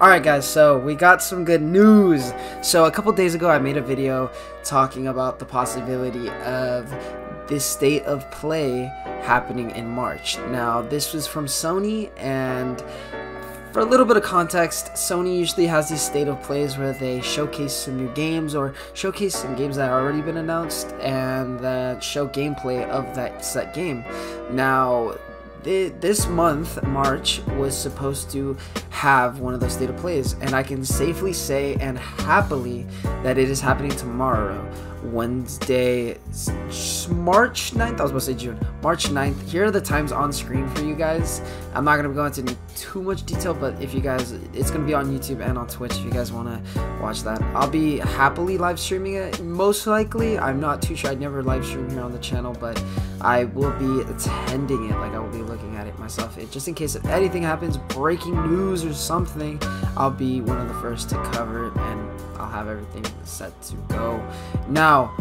Alright guys, so we got some good news. So a couple days ago I made a video talking about the possibility of this state of play happening in March. Now this was from Sony and for a little bit of context, Sony usually has these state of plays where they showcase some new games or showcase some games that have already been announced and then show gameplay of that set game. Now this month, March, was supposed to have one of those state of plays, and I can safely say and happily that it is happening tomorrow. Wednesday, March 9th. I was about to say June. March 9th. Here are the times on screen for you guys. I'm not going to go into too much detail, but if you guys, it's going to be on YouTube and on Twitch if you guys want to watch that. I'll be happily live streaming it, most likely. I'm not too sure. I'd never live stream here on the channel, but I will be attending it. Like, I will be looking at it myself. It, just in case if anything happens, breaking news or something, I'll be one of the first to cover it and I'll have everything set to go. Now,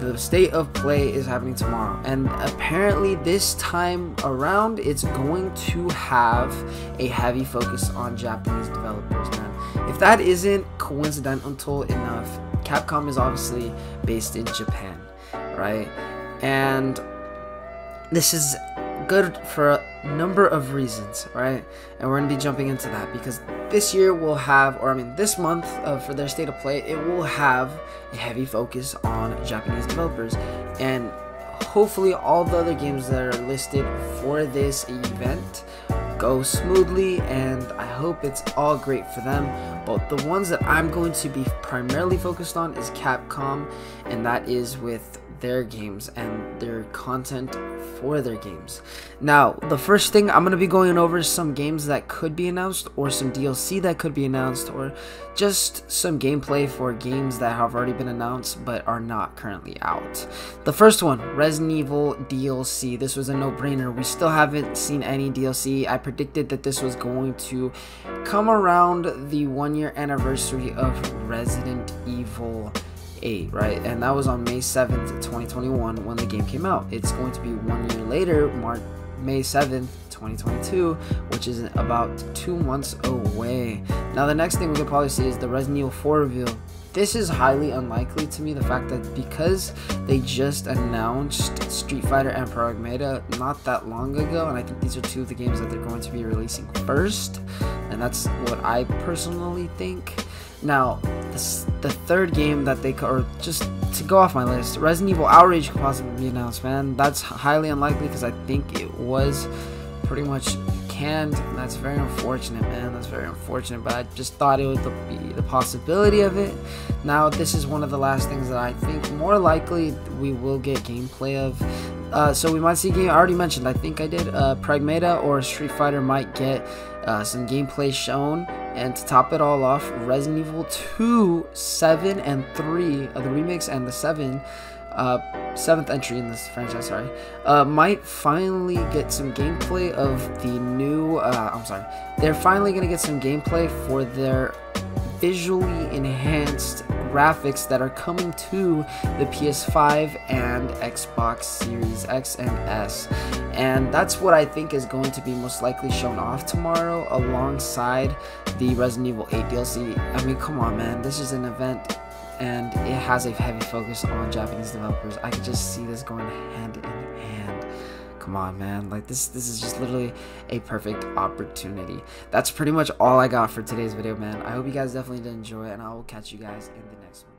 the state of play is happening tomorrow, and apparently, this time around, it's going to have a heavy focus on Japanese developers, man. If that isn't coincidental enough, Capcom is obviously based in Japan, right? And this is good for a number of reasons, right? And we're going to be jumping into that because this year will have, or I mean, this month uh, for their state of play, it will have a heavy focus on Japanese developers. And hopefully, all the other games that are listed for this event go smoothly and I hope it's all great for them but the ones that I'm going to be primarily focused on is Capcom and that is with their games and their content for their games. Now, the first thing I'm going to be going over some games that could be announced or some DLC that could be announced or just some gameplay for games that have already been announced but are not currently out. The first one, Resident Evil DLC. This was a no-brainer. We still haven't seen any DLC. I predicted that this was going to come around the one year anniversary of Resident Evil 8, right? And that was on May 7th, 2021 when the game came out. It's going to be one year later, March, May 7th, 2022, which is about two months away. Now, the next thing we could probably see is the Resident Evil 4 reveal. This is highly unlikely to me, the fact that because they just announced Street Fighter and Pragmata not that long ago, and I think these are two of the games that they're going to be releasing first, and that's what I personally think. Now, this, the third game that they or just to go off my list, Resident Evil Outrage could possibly be announced, man. That's highly unlikely because I think it was pretty much canned. That's very unfortunate, man. That's very unfortunate, but I just thought it would be the possibility of it. Now, this is one of the last things that I think more likely we will get gameplay of. Uh, so we might see game. I already mentioned. I think I did. Uh, Pragmata or Street Fighter might get uh, some gameplay shown. And to top it all off, Resident Evil 2, 7, and 3, uh, the remakes and the 7, uh, seventh entry in this franchise, sorry, uh, might finally get some gameplay of the new, uh, I'm sorry, they're finally going to get some gameplay for their visually enhanced graphics that are coming to the PS5 and Xbox Series X and S. And that's what I think is going to be most likely shown off tomorrow alongside the Resident Evil 8 DLC. I mean, come on, man. This is an event and it has a heavy focus on Japanese developers. I could just see this going hand in hand come on man. Like this this is just literally a perfect opportunity. That's pretty much all i got for today's video man. I hope you guys definitely did enjoy it and i will catch you guys in the next one